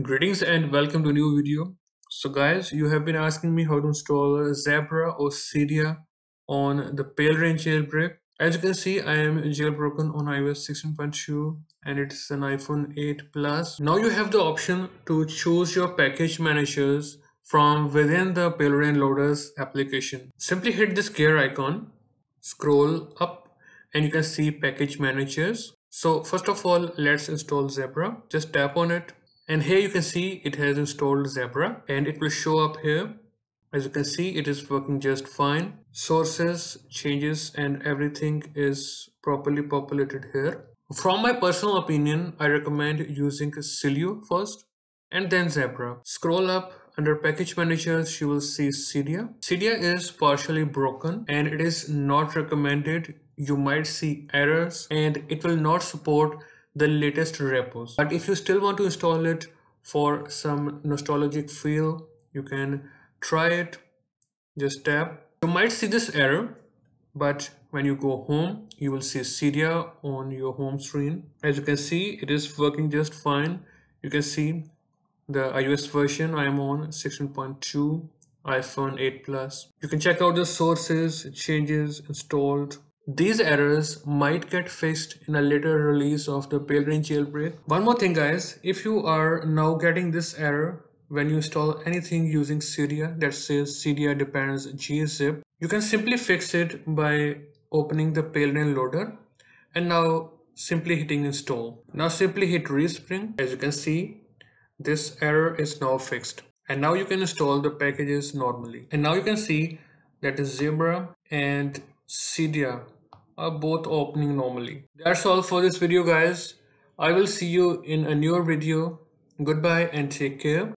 Greetings and welcome to a new video. So guys, you have been asking me how to install Zebra or Cydia on the Palera1n jailbreak. As you can see, I am jailbroken on iOS 16.2 and it's an iPhone 8 Plus. Now you have the option to choose your package managers from within the Palera1n Loaders application. Simply hit this gear icon, scroll up and you can see package managers. So first of all, let's install Zebra. Just tap on it and here you can see it has installed Zebra and it will show up here. As you can see it is working just fine. Sources changes and everything is properly populated here. From my personal opinion I recommend using Sileo first and then Zebra. Scroll up. Under package managers you will see Cydia. Cydia is partially broken and it is not recommended. You might see errors and it will not support the latest repos. But if you still want to install it for some nostalgic feel, you can try it. Just tap. You might see this error, but when you go home, you will see Cydia on your home screen. As you can see, it is working just fine. You can see the iOS version I am on 16.2 iPhone 8 Plus. You can check out the sources, changes installed, these errors might get fixed in a later release of the Palera1n jailbreak. One more thing guys, if you are now getting this error when you install anything using Cydia that says Cydia depends gzip, you can simply fix it by opening the Palera1n loader and now simply hitting install. Now simply hit respring. As you can see, this error is now fixed. And now you can install the packages normally. And now you can see that Zebra and Cydia are both opening normally. That's all for this video guys. I will see you in a newer video. Goodbye and take care.